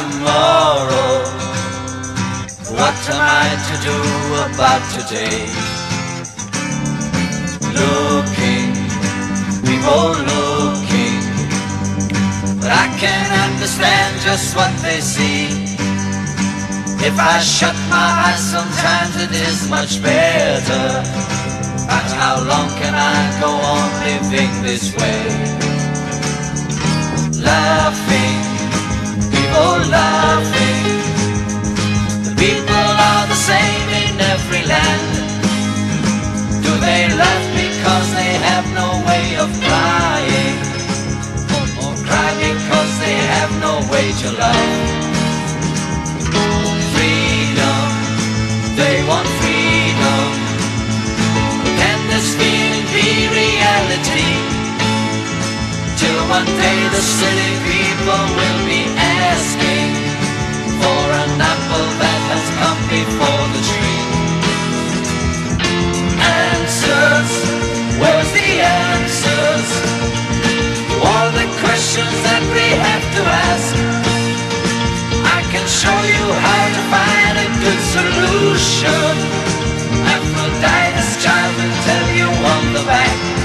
tomorrow? What am I to do about today? Looking, people looking, but I can understand just what they see. If I shut my eyes, sometimes it is much better. But how long can I go on living this way? the city people will be asking for an apple that has come before the tree. Answers, where's the answers? All the questions that we have to ask. I can show you how to find a good solution. Aphrodite's child will tell you on the back.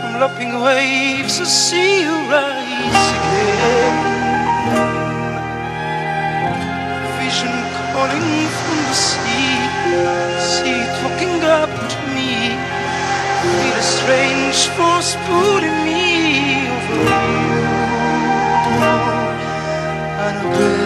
From lapping waves, I see you rise again. Vision calling from the sea, see it looking up to me. Feel a strange force pulling me over you. Annabella,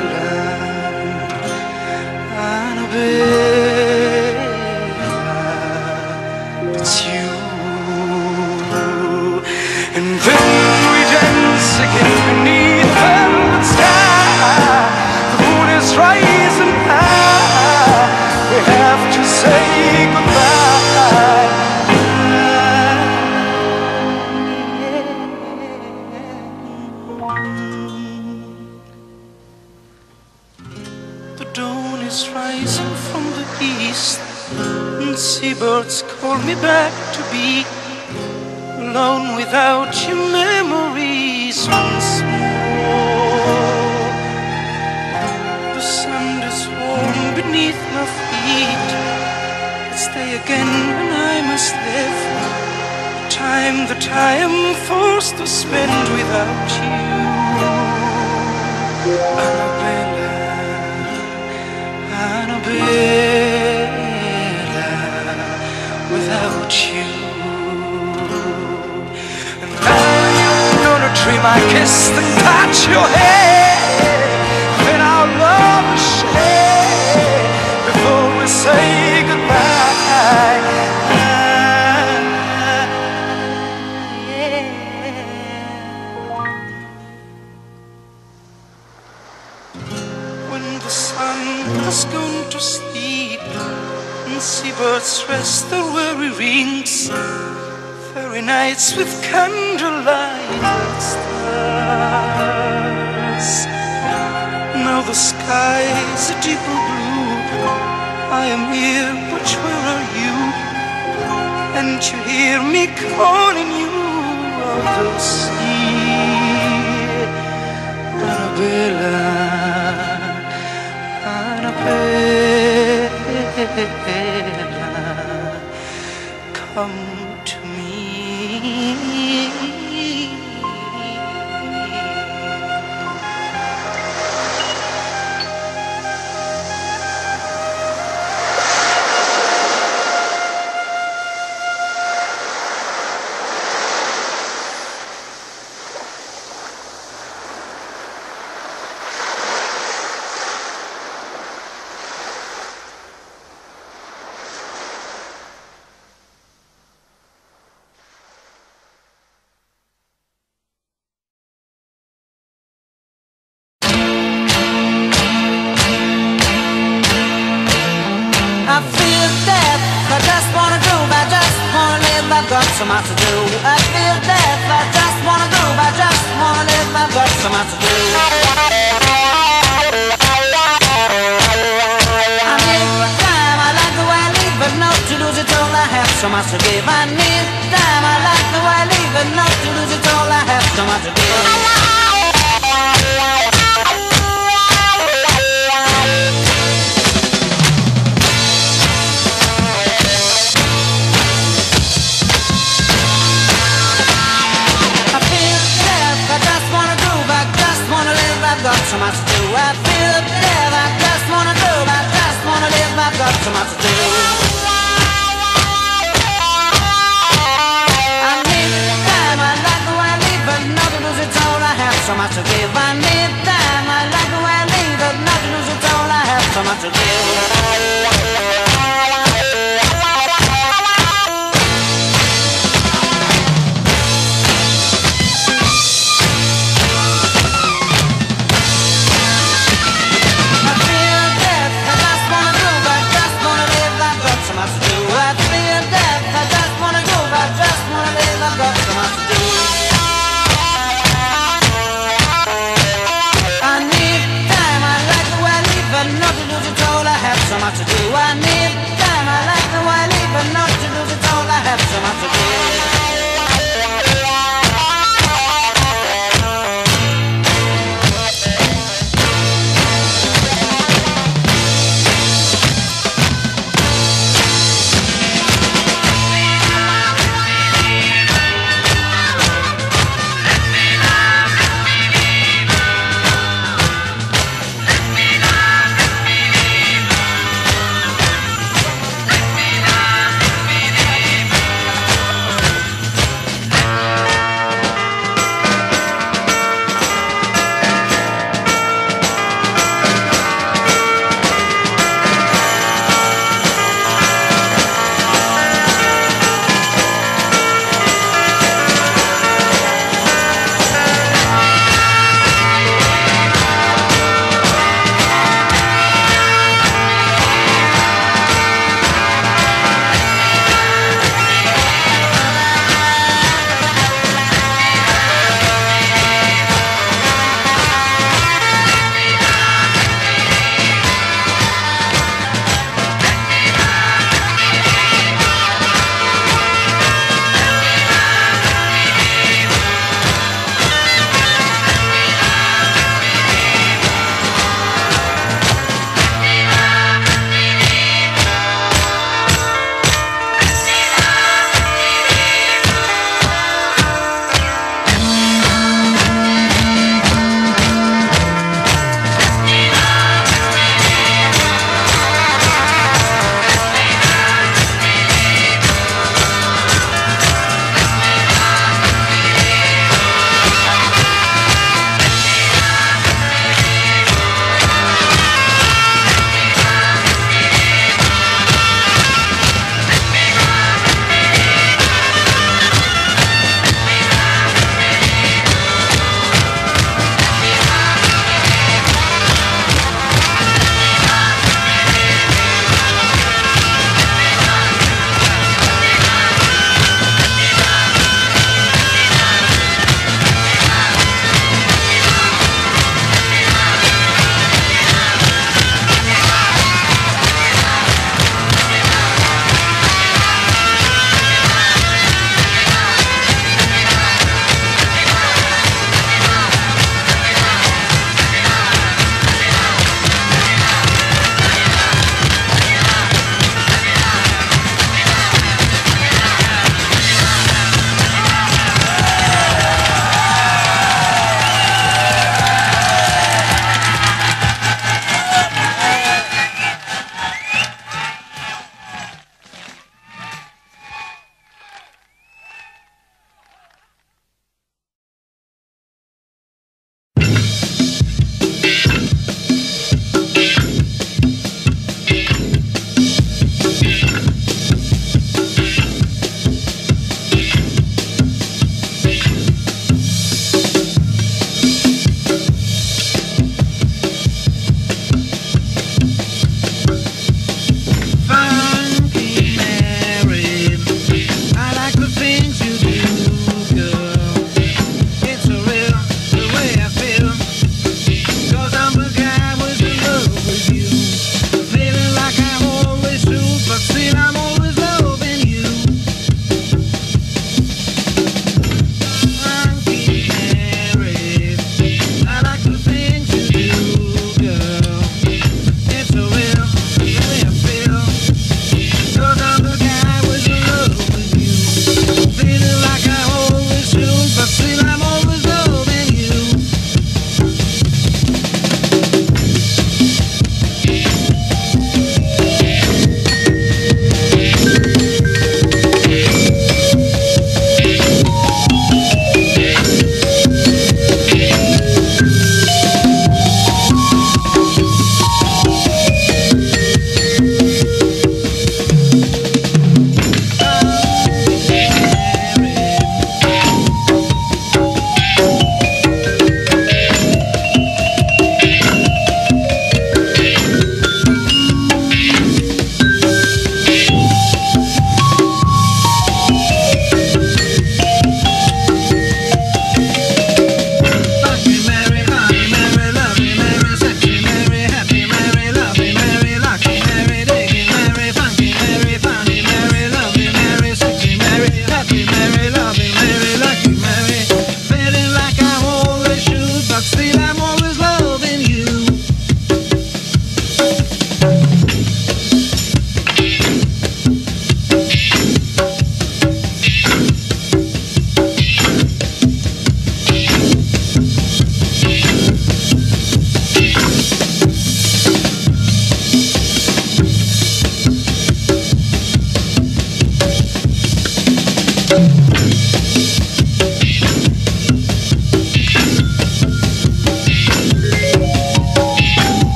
again, and I must live the time that I am forced to spend without you. Annabella. Annabella, without you. And I'm gonna dream I kissed and touch your head. Seabirds rest their weary wings, fairy nights with candlelight and stars. Now the sky is a deeper blue. I am here, but where are you? And you hear me calling you out of sea. Annabella, Annabella, come so much to give. I need time, I like the way I live, but to lose it all, I have so much to give. So much to do. I feel death, I just wanna groove, I just wanna live, I've got so much to do. Give. I need time, I like way I but not to lose it all, I have so much to give.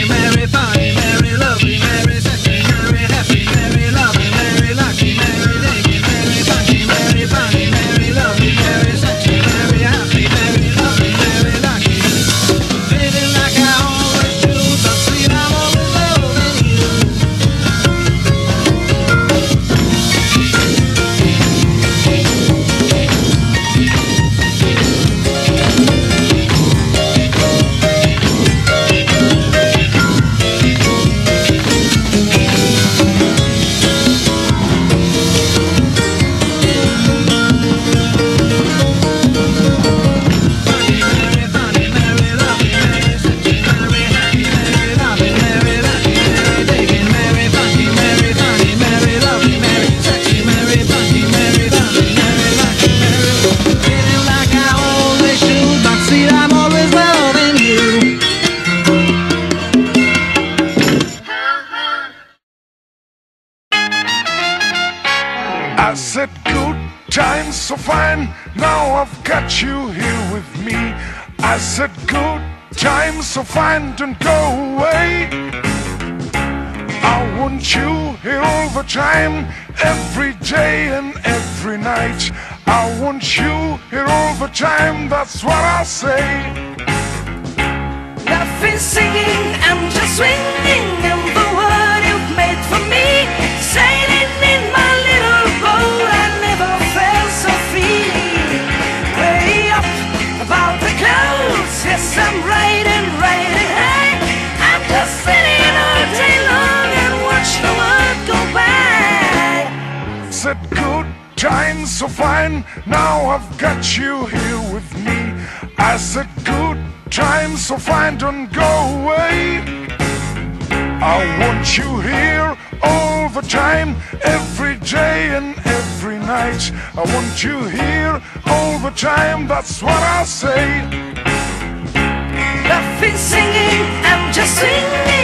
Mary, funny Mary, lovely Mary. Fine. Now I've got you here with me. I said good times so fine, don't go away. I want you here all the time, every day and every night. I want you here all the time, that's what I say. Laughing, singing, I'm just swinging in the world you've made for me. Sailing in my by. Said good times so fine, now I've got you here with me. I said good times so fine, don't go away. I want you here all the time, every day and every night. I want you here all the time, that's what I say. Laughing, singing, I'm just singing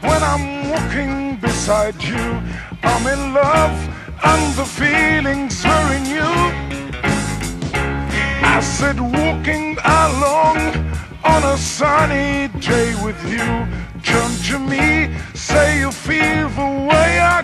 when I'm walking beside you. I'm in love and the feelings are in you. I said walking along on a sunny day with you. Turn to me, say you feel the way I